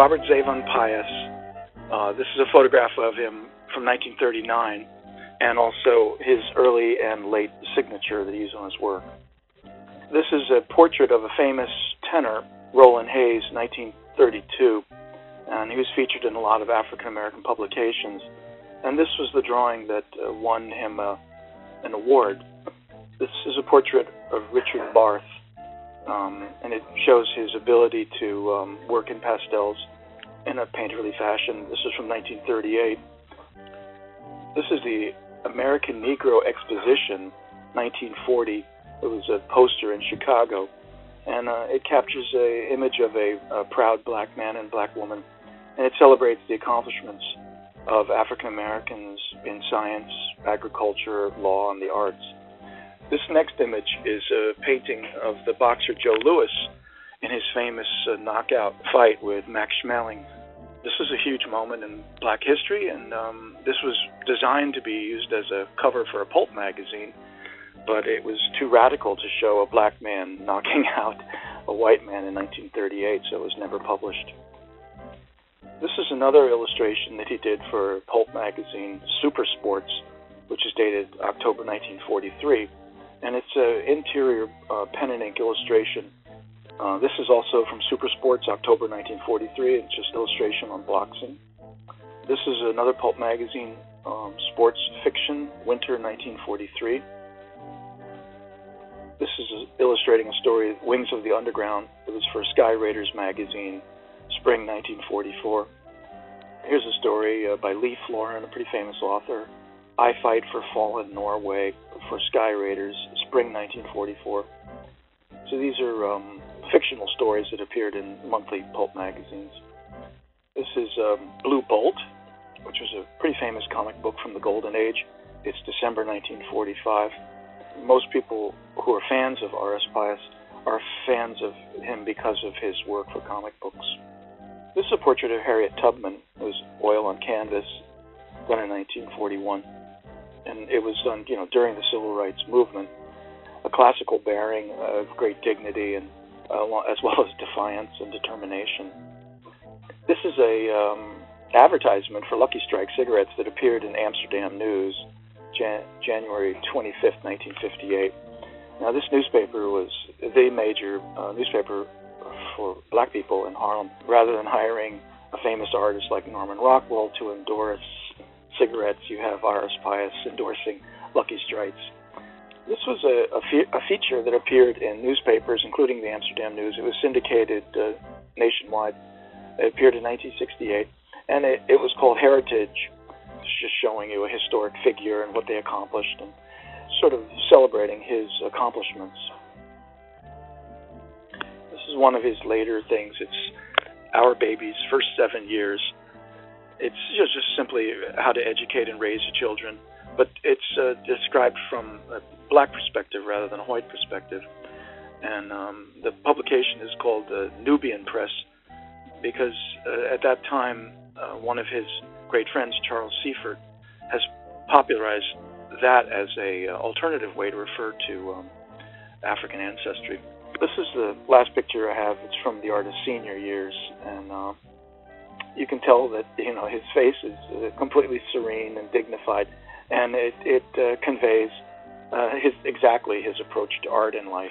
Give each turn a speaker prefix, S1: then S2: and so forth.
S1: Robert Savon Pious. Uh, this is a photograph of him from 1939, and also his early and late signature that he used on his work. This is a portrait of a famous tenor, Roland Hayes, 1932, and he was featured in a lot of African American publications. And this was the drawing that uh, won him uh, an award. This is a portrait of Richard Barth, um, and it shows his ability to um, work in pastels in a painterly fashion. This is from 1938. This is the American Negro Exposition, 1940. It was a poster in Chicago, and uh, it captures a image of a, a proud black man and black woman, and it celebrates the accomplishments of African Americans in science, agriculture, law, and the arts. This next image is a painting of the boxer Joe Louis in his famous uh, knockout fight with Max Schmeling. This was a huge moment in black history, and um, this was designed to be used as a cover for a pulp magazine but it was too radical to show a black man knocking out a white man in 1938, so it was never published. This is another illustration that he did for pulp magazine Super Sports, which is dated October 1943, and it's an interior uh, pen and ink illustration. Uh, this is also from Super Sports, October 1943. It's just illustration on boxing. This is another pulp magazine, um, Sports Fiction, Winter 1943. This is illustrating a story, Wings of the Underground. It was for Sky Raiders magazine, spring 1944. Here's a story uh, by Leigh Florin, a pretty famous author. I Fight for Fallen Norway for Sky Raiders, spring 1944. So these are um, fictional stories that appeared in monthly pulp magazines. This is um, Blue Bolt, which was a pretty famous comic book from the Golden Age. It's December 1945 most people who are fans of R.S. Pious are fans of him because of his work for comic books. This is a portrait of Harriet Tubman. It was oil on canvas, done in 1941, it was done, you know, during the civil rights movement. A classical bearing of great dignity and uh, as well as defiance and determination. This is a um, advertisement for Lucky Strike cigarettes that appeared in Amsterdam News Jan- January 25th, 1958. Now, this newspaper was the major uh, newspaper for black people in Harlem. Rather than hiring a famous artist like Norman Rockwell to endorse cigarettes, you have R.S. Pious endorsing Lucky Strikes. This was a, a, fe- a, feature that appeared in newspapers, including the Amsterdam News. It was syndicated uh, nationwide. It appeared in 1968, and it, it was called Heritage It's just showing you a historic figure and what they accomplished and sort of celebrating his accomplishments. This is one of his later things. It's Our Baby's First Seven Years. It's just, just simply how to educate and raise your children, but it's uh, described from a black perspective rather than a white perspective. And um, the publication is called the Nubian Press because uh, at that time, uh, one of his great friends, Charles Seifert, has popularized that as a uh, alternative way to refer to um, African ancestry. This is the last picture I have. It's from the artist's senior years, and uh, you can tell that you know his face is uh, completely serene and dignified, and it it uh, conveys uh, his exactly his approach to art and life.